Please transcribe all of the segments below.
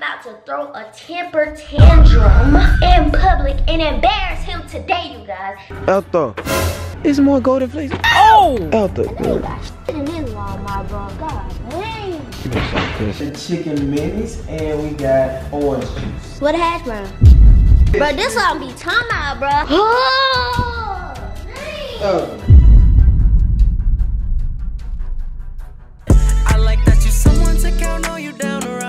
about to throw a temper tantrum in public and embarrass him today, you guys. Elta, it's more golden flakes. Oh! Elta. You got shit in this Walmart, bro. God dang. The chicken minis and we got orange juice. What a hash brown? Bro, this all be talking about, bro. Oh, dang. Elta. I like that you someone to count on you down the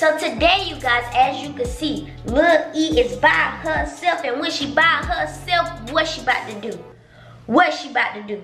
So today, you guys, as you can see, Lil E is by herself. And when she by herself, what she about to do? What she about to do?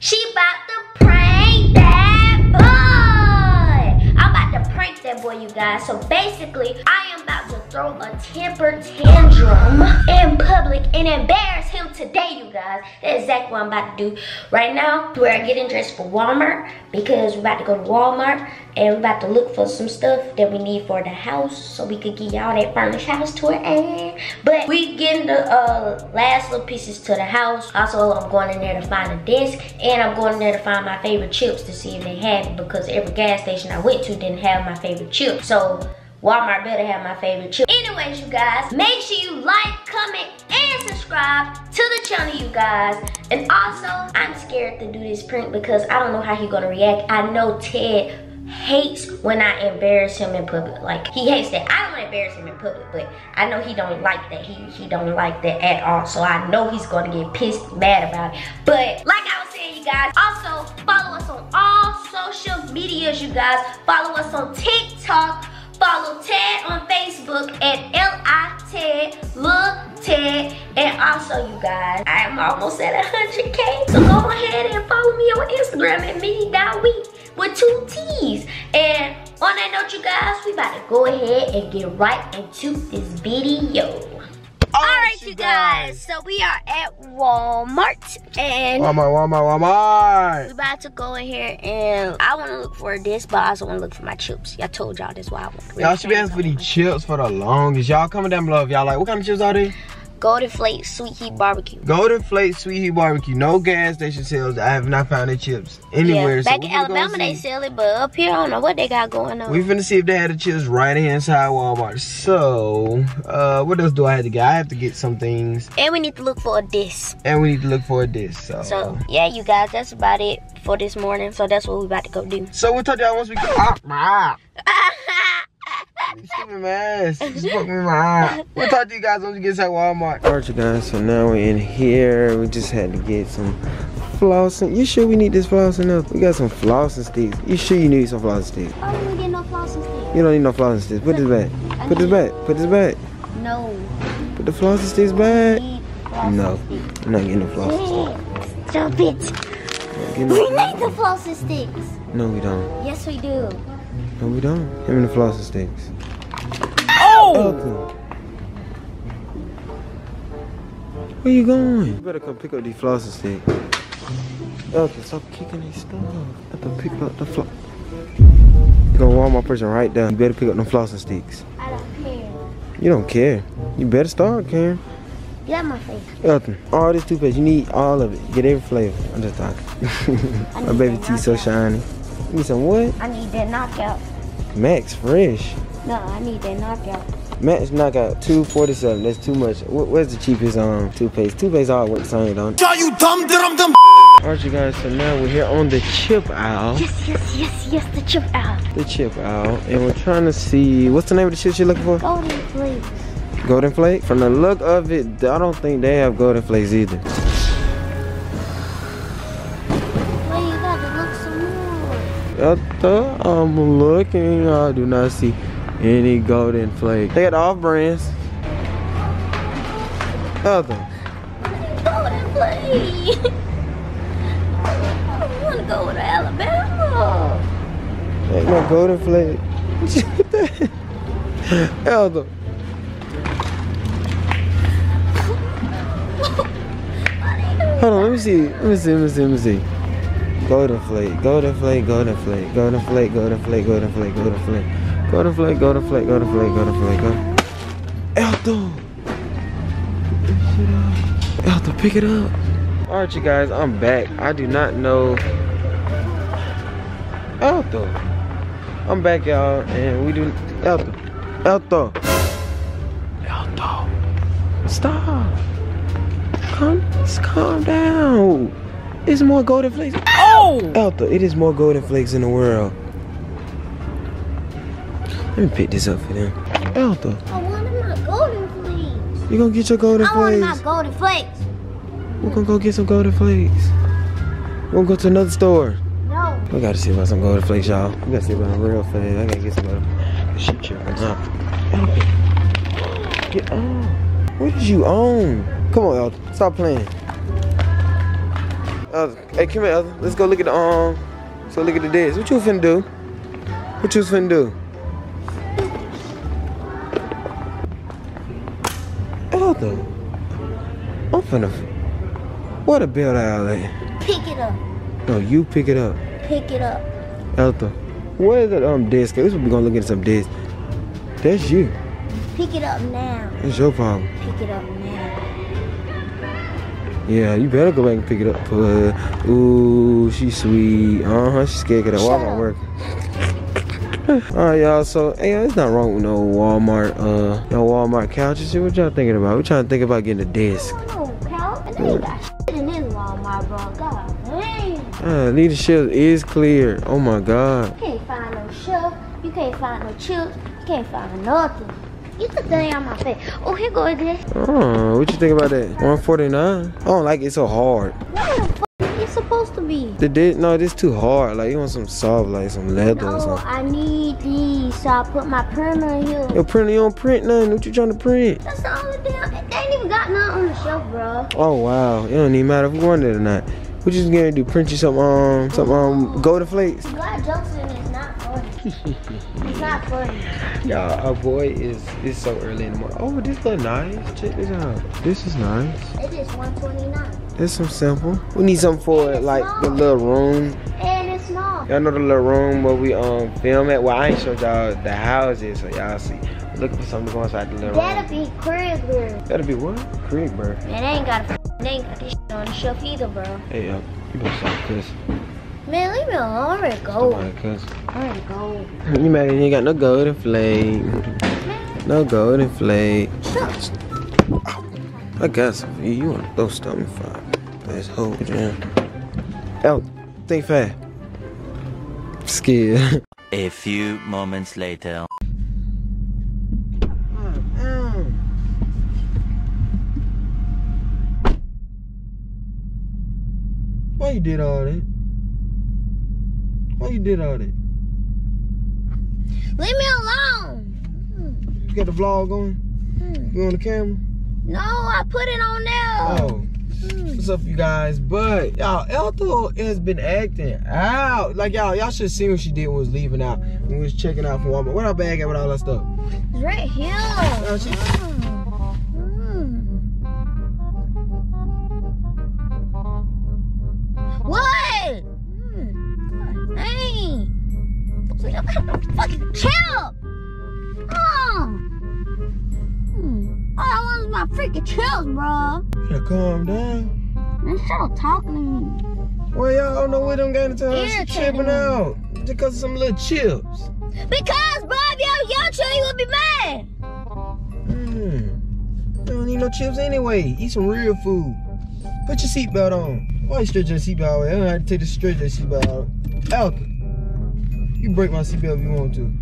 She about to prank that boy. I'm about to prank that boy, you guys. So basically, I am about to throw a temper tantrum in public and embarrass him today, you guys. That's exactly what I'm about to do. Right now, we're getting dressed for Walmart because we're about to go to Walmart and we're about to look for some stuff that we need for the house so we could get y'all that furnished house tour. And but we getting the uh, last little pieces to the house. Also, I'm going in there to find a desk and I'm going in there to find my favorite chips to see if they have it because every gas station I went to didn't have my favorite chip. So Walmart better have my favorite chip. Anyways, you guys, make sure you like, comment, and subscribe to the channel, you guys. And also, I'm scared to do this prank because I don't know how he's gonna react. I know Ted hates when I embarrass him in public. Like he hates that. I don't embarrass him in public, but I know he don't like that. He he don't like that at all. So I know he's gonna get pissed, mad about it. But like I was saying, you guys, also follow us on all social medias, you guys. Follow us on TikTok. Follow Ted on Facebook at L-I Ted, Lil Ted. And also, you guys, I am almost at 100K. So go ahead and follow me on Instagram at Mini.Wheatt with two T's. And on that note, you guys, we about to go ahead and get right into this video. Alright, you guys, so we are at Walmart and Walmart, Walmart, Walmart. we about to go in here and I want to look for this, but I also want to look for my chips. I told y'all this why I want. Y'all should be asking for these chips for the longest. Y'all comment down below if y'all like. What kind of chips are they? Golden Flakes Sweet Heat Barbecue. Golden Flake Sweet Heat Barbecue. No gas station sales. I have not found the chips anywhere. Yeah, back we in Alabama they sell it, but up here I don't know what they got going on. We finna see if they had the chips right inside Walmart. So, uh, what else do I have to get? I have to get some things, and we need to look for a this. and we need to look for this. So, So yeah, you guys, that's about it for this morning. So that's what we about to go do. so we'll talk to y'all once we get. You stupid man. Just fuck me in my eye. We'll talk to you guys once we get inside Walmart. Alright, you guys. So now we're in here. We just had to get some flossing. You sure we need this flossing up? We got some flossing sticks. You sure you need some flossing sticks? I don't even get no flossing stick. You don't need no flossing sticks. Put this back. Put this back. Put this back. No. Put the flossing sticks back. No, sticks. I'm not getting no flossing sticks. Stop it. Give We need the flossing sticks. No, we don't. Yes, we do. No, we don't. Give me the flossing sticks. Oh! Where you going? You better come pick up these flossing sticks. Elton, stop kicking these stuff. I have to pick up the floss. You gonna my person right there. You better pick up them flossing sticks. I don't care. You don't care. You better start caring. Get out my face. Elton, all this toothpaste, you need all of it. Get every flavor. I'm just talking. My baby teeth so shiny. You need some what? I need that knockout. Max Fresh. No, I need that knockout. Max knockout 247. That's too much. Wh- Where's the cheapest um toothpaste? Toothpaste all work the same, don't it? Are you dumb, dumb, dumb? Alright, you guys. So now we're here on the chip aisle. Yes, yes, yes, yes, the chip out. The chip aisle, and we're trying to see what's the name of the chips you're looking for? Golden flakes. Golden Flake. From the look of it, I don't think they have Golden Flakes either. After I'm looking, I do not see any Golden Flake. They got all brands. Other. Golden flake. I wanna go to Alabama. Ain't no golden flake. Elder. Hold on, let me see. Let me see, let me see, let me see. Golden flake, golden flake, golden flake, golden flake, golden flake, golden flake, golden flake. Golden flake, golden flake, golden flake, golden flake, golden Elder! Elder, pick it up. Alright you guys, I'm back. I do not know Elder. I'm back y'all and we do Elder. Elder. Elder. Stop. Calm, calm down. It's more golden flakes. Oh! Elder, it is more golden flakes in the world. Let me pick this up for them. Elder, I wanted my golden flakes. you gonna get your golden flakes? I wanted my golden flakes. We're gonna go get some golden flakes. We're gonna go to another store. No. We gotta see about some golden flakes, y'all. We gotta see about them real fast. I gotta get some golden She tripping out. Elder. Get on. What did you own? Come on, Elder. Stop playing. Elder. Hey, come here, Elder. Let's go look at the um. Let's look at the disc. What you finna do? What you finna do? Elder. I'm finna. What a build out at? Pick it up. No, you pick it up. Pick it up. Elder. Where's that um disc? This we gonna look at some disc. That's you. Pick it up now. That's your problem. Pick it up now. Yeah, you better go back and pick it up for her. Ooh, she's sweet. Uh huh. She's scared because that Walmart up. work. Alright, y'all. So, hey, it's not wrong with no Walmart, uh, no Walmart couches. What y'all thinking about? We trying to think about getting a desk. Don't know, they got shit in this Walmart, bro. God dang. Uh, leadership is clear. Oh my God. You can't find no shelf. You can't find no chips. You can't find nothing. Get the thing on my face. Oh, here go this. Oh, what you think about that? 149. I don't like it so hard. What the fuck is it supposed to be? The disc, no, this too hard. Like you want some soft, like some leather or No, something. I need these, so I put my printer in here. Yo, printer, you don't print nothing. What you trying to print? That's the only damn. They ain't even got nothing on the shelf, bro. Oh wow, it don't even matter if we want it or not. We just gonna do? Print you some um some um golden flakes? It's not funny. Yeah, our boy is it's so early in the morning. Oh, this look nice. Check this out. This is nice. It is 129. It's some simple. We need something for like the little room. And it's small. Y'all know the little room where we um film at. Well, I ain't showed y'all the houses, so y'all see. We're looking for something to go inside the little That'll room. be Krigler. That'll be what? Creek, bro. Man, they ain't got a, they ain't got this shit on the shelf either, bro. Hey, uh, you better stop this. Man, leave me alone. I'm ready to go. I'm ready to go. You mad 'cause you ain't got no golden flake. No golden flake. Shucks. I got some for you. You want to throw stomach fire. Let's hold it down. Out. Think fast. Scared. A few moments later. Why you did all that? You did all that? Leave me alone. You got the vlog going? Hmm. You on the camera? No, I put it on there. Oh. What's up, you guys? But y'all, Elto has been acting out. Like y'all, y'all should see what she did when was leaving out. When we was checking out from Walmart. What our bag at with all that stuff? It's right here. I want is my freaking chills, bro. Gotta calm down. Man, stop talking to me. Well, y'all don't know where them got into her. She tripping out. Just because of some little chips. Because, Bob, yo, yo, chill, you would be mad. Hmm. You don't need no chips anyway. Eat some real food. Put your seatbelt on. Why you stretch your seatbelt away? I don't have to take the stretch your seatbelt out. Elka, you break my seatbelt if you want to.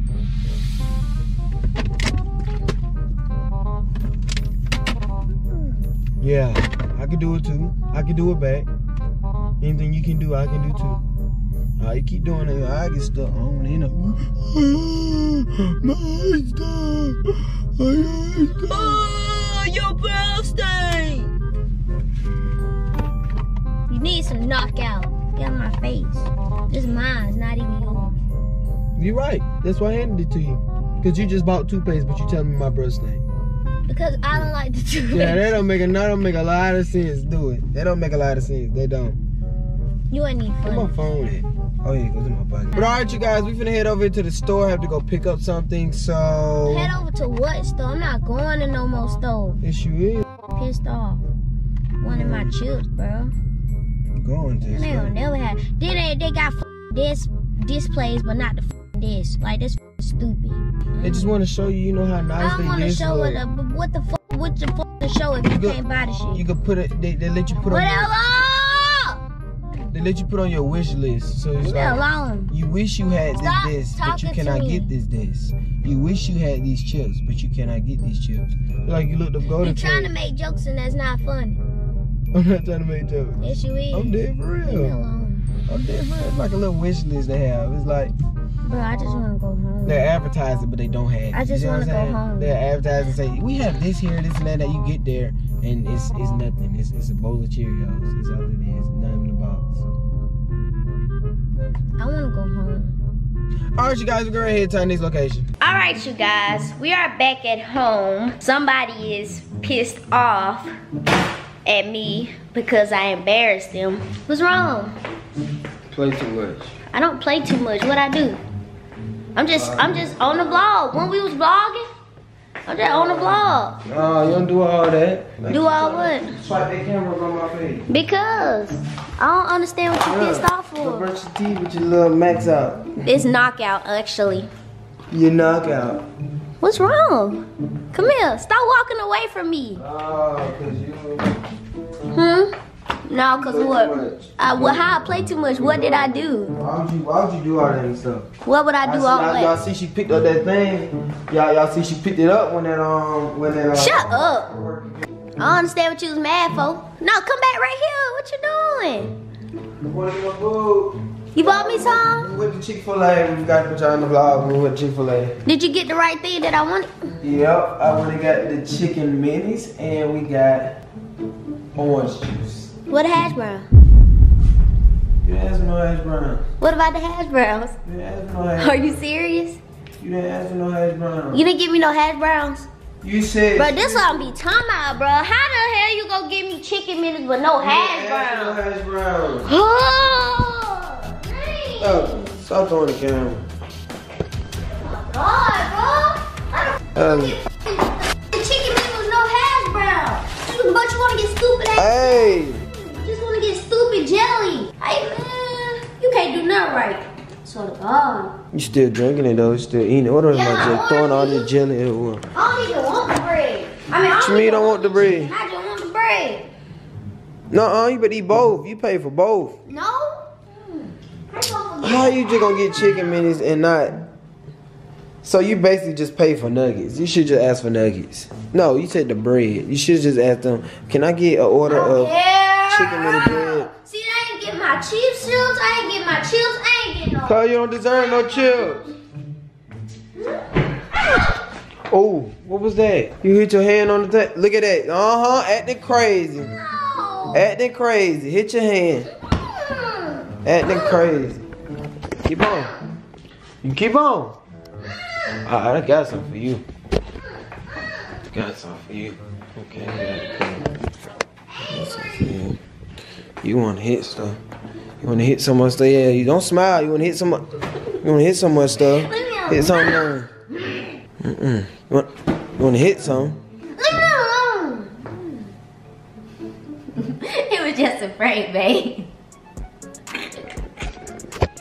Yeah, I can do it too. I can do it back. Anything you can do, I can do too. I you keep doing it, I get stuck on you know. My stuff. Oh, your birthday. You need some knockout. Get on my face. This is mine, it's not even yours. You're right. That's why I handed it to you. Cause you just bought toothpaste, but you telling me my breath stink. Because I don't like the toothpaste. Yeah, that don't make a that don't make a lot of sense. Do it. They don't make a lot of sense. They don't. You ain't even Where my phone at? Oh yeah, it goes in my pocket. But all right, you guys, we finna head over to the store. Have to go pick up something. So Head over to what store? I'm not going to no more store. yes, you is Pissed off. One of my chips, bro. going to. They don't never have. Then they, they got f- this displays, but not the f- this. Like this f- stupid. They just want to show you, you know how I nice don't they want to show it. Up, but what the fuck? What the fuck to show if you go- can't buy the shit? You can put it. They, they let you put on. Whatever. Your, they let you put on your wish list. So it's Leave like alone. you wish you had this Stop this, but you cannot get this this. You wish you had these chips, but you cannot get these chips. Like you looked up You golden trying to make jokes and that's not funny. I'm not trying to make jokes. Yes, you is. I'm dead for real. I'm dead for real. It's like a little wish list they have. It's like Bro, I just want to go home. they're advertising, but they don't have. I just You know wanna go saying? home. They're advertising, say we have this here, this and that. That you get there, and it's it's nothing. It's it's a bowl of Cheerios. It's all it is. Nothing in the box. I want to go home. All right, you guys, we're going to head to our location. All right, you guys, we are back at home. Somebody is pissed off at me because I embarrassed them. What's wrong? Play too much. I don't play too much. What I do? I'm just, I'm just on the vlog. When we was vlogging, I'm just on the vlog. No, you don't do all that. Like, Do all what? Swipe that camera on my face. Because I don't understand what you pissed off for. brush your teeth with your little max out. It's knockout, actually. You knockout. What's wrong? Come here. Stop walking away from me. Oh, cause you Hmm? No, cause what? I, well, how I play too much? What did I do? Why would you? Why would you do all that stuff? What would I do see, all y'all, y'all see she picked up that thing. Y'all, y'all see she picked it up when that um when that. Uh, Shut up. I don't understand what you was mad for. No, come back right here. What you doing? Food? You bought me some? We went to Chick Fil A. We got to put y'all on the vlog. We went to Chick Fil A. Did you get the right thing that I wanted? Yep, I went and got the chicken minis and we got orange juice. What hash brown? You didn't ask for no hash brown. What about the hash browns? You didn't ask for no hash. Are you serious? You didn't ask for no hash brown. You didn't give me no hash browns? You said. Bro, this what I'm be talking about, bro. How the hell you gonna give me chicken minutes but no You hash for no hash brown. Oh, dang. Stop, stop throwing the camera. God, bro. Um, the chicken minute was no hash brown. You- But you wanna get stupid ass. hey, jelly. Hey man, you can't do nothing right. Swear to God. you still drinking it though? You still eating it? What am Yeah, I just throwing all this jelly everywhere? I don't even want the bread. I mean, I don't mean don't want the bread? I just want the bread. No, uh, you better eat both. You pay for both. No? Hmm. I ain't gonna forget How you just gonna get chicken minis and not? So you basically just pay for nuggets. You should just ask for nuggets. No, you said the bread. You should just ask them. Can I get an order of chicken mini bread? See, I ain't get my chips chips. I ain't get my chips. Cause you don't deserve no chips. Oh, what was that? You hit your hand on the thing. Look at that. Uh huh. Acting crazy. Acting crazy. Hit your hand. Acting crazy. Keep on. You keep on. I got something for you. Got something for you. Okay, you. Want hit stuff. You want to hit so much stuff. Yeah, you don't smile. You want to hit so much. You want to hit so much stuff. Hit something. Mm-mm. You want, you want to hit something. Leave me alone. it was just a prank, babe.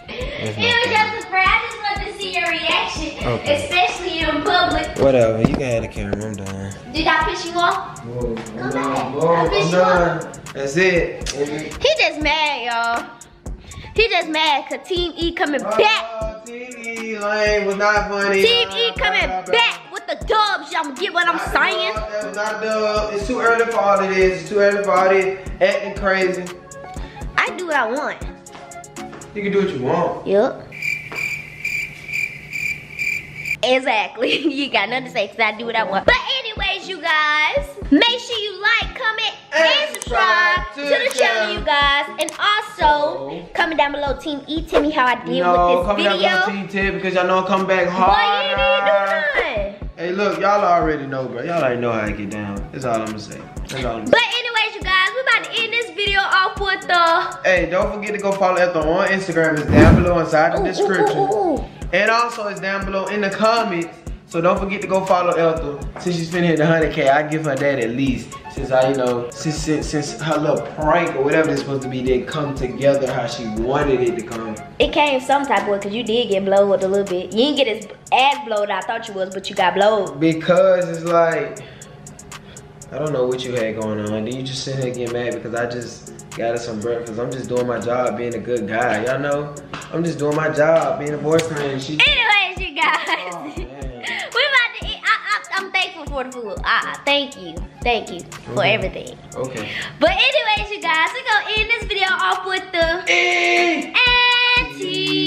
It was just a prank. I just wanted to see your reaction, Okay. especially in public. Whatever. You can have the camera. I'm done. Did I piss you off? Whoa, Come back. Whoa, I bet I'm you done. That's it. He just mad, y'all. He just mad because Team E coming back. Uh, oh, TV lane was not funny. Team E coming uh, back with the dubs. Y'all get what I'm Not saying? dub, That was not dub. It's too early for all of this. It's too early for all this acting crazy. I do what I want. You can do what you want. Yup. Exactly. you got nothing to say because I do what I want. But anyways, you guys, make sure you like, comment, and subscribe to the channel, you guys. And also, comment down below, Team E, tell me how I did No, with come this down below video. Team 10 because y'all know I'm coming back Boy, hard. you didn't do. Hey, look, y'all already know, bro. Y'all already know how I get down. That's all I'm gonna say. That's all I'm But saying. anyways, you guys, we're about to end this video off with the... Hey, don't forget to go follow Ethel on Instagram. It's down below inside the Ooh, description. ooh, ooh. And also, it's down below in the comments. So don't forget to go follow Eltha. Since she's finna hit the 100K, I give her that at least. Since I, you know, since, since, since her little prank or whatever it's supposed to be didn't come together how she wanted it to come. It came some type of way because you did get blowed a little bit. You didn't get as as blowed I thought you was, but you got blowed. Because it's like, I don't know what you had going on. Then you just sit here and get mad because I just got us some breakfast. I'm just doing my job being a good guy. Y'all know? I'm just doing my job being a boyfriend. She. Anyways, you guys. Oh. For the food. Uh, thank you. Thank you for Okay. everything. Okay. But anyways, you guys, we're to end this video off with the Eh. Auntie